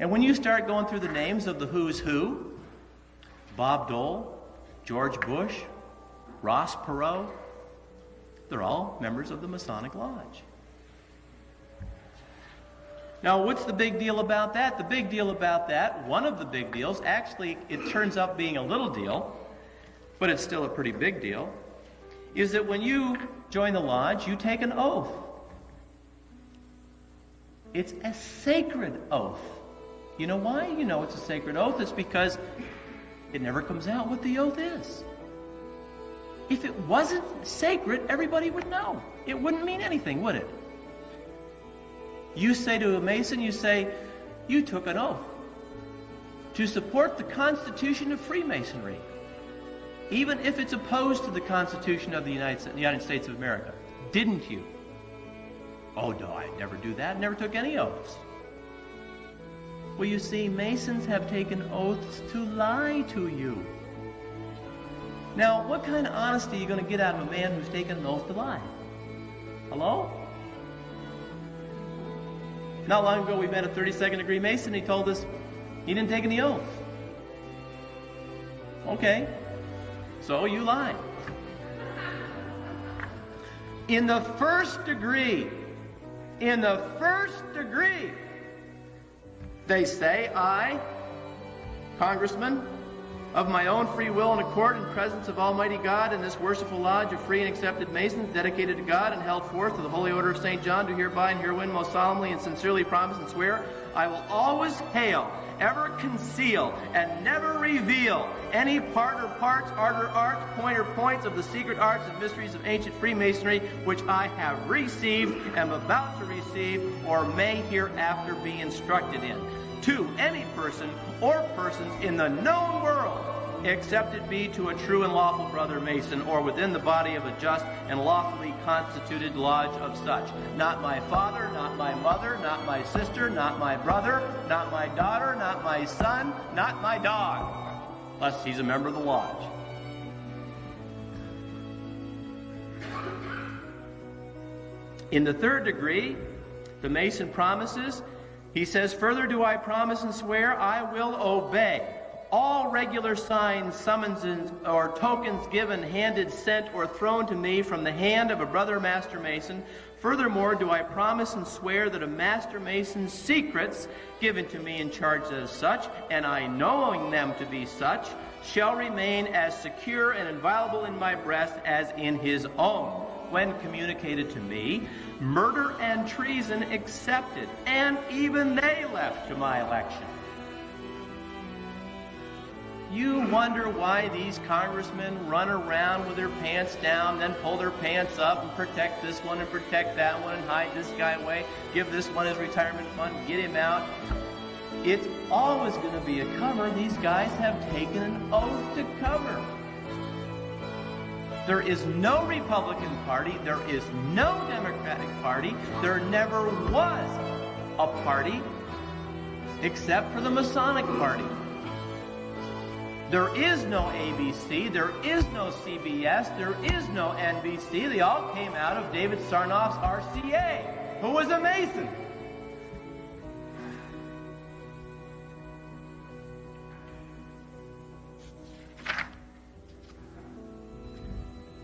And when you start going through the names of the who's who, Bob Dole, George Bush, Ross Perot, they're all members of the Masonic Lodge. Now, what's the big deal about that? The big deal about that, one of the big deals, actually, it turns out being a little deal, but it's still a pretty big deal, is that when you join the lodge, you take an oath. It's a sacred oath. You know why? You know it's a sacred oath. It's because it never comes out what the oath is. If it wasn't sacred, everybody would know. It wouldn't mean anything, would it? You say to a Mason, you say, you took an oath to support the Constitution of Freemasonry, even if it's opposed to the Constitution of the United, States of America. Didn't you? Oh, no, I never do that. Never took any oaths. Well, you see, Masons have taken oaths to lie to you. Now, what kind of honesty are you going to get out of a man who's taken an oath to lie? Hello? Not long ago, we met a 32nd degree Mason. He told us he didn't take any oath. Okay, so you lie. In the first degree, in the first degree, they say, I, Congressman, of my own free will and accord in presence of Almighty God in this worshipful lodge of free and accepted Masons dedicated to God and held forth to the Holy Order of St. John, do hereby and herewith most solemnly and sincerely promise and swear I will always hail, ever conceal, and never reveal any part or parts, art or arts, point or points of the secret arts and mysteries of ancient Freemasonry which I have received, am about to receive, or may hereafter be instructed in to any person or persons in the known world, except it be to a true and lawful brother Mason, or within the body of a just and lawfully constituted lodge of such. Not my father, not my mother, not my sister, not my brother, not my daughter, not my son, not my dog, unless he's a member of the lodge. In the third degree, the Mason promises he says, Further do I promise and swear I will obey all regular signs, summonses, or tokens given, handed, sent, or thrown to me from the hand of a brother master mason. Furthermore, do I promise and swear that a master mason's secrets given to me in charge as such, and I knowing them to be such, shall remain as secure and inviolable in my breast as in his own when communicated to me, murder and treason accepted, and even they left to my election. You wonder why these congressmen run around with their pants down, then pull their pants up and protect this one and protect that one and hide this guy away, give this one his retirement fund, get him out. It's always going to be a cover. These guys have taken an oath to cover. There is no Republican Party. There is no Democratic Party. There never was a party except for the Masonic Party. There is no ABC. There is no CBS. There is no NBC. They all came out of David Sarnoff's RCA, who was a Mason.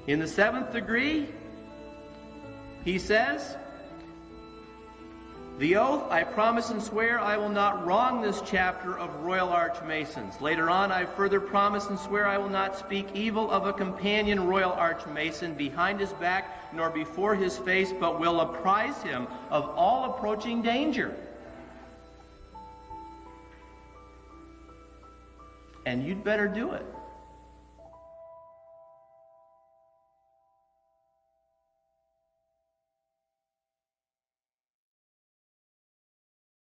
In the seventh degree, he says, The oath, I promise and swear I will not wrong this chapter of Royal Arch Masons. Later on, I further promise and swear I will not speak evil of a companion Royal Arch Mason behind his back nor before his face, but will apprise him of all approaching danger. And you'd better do it.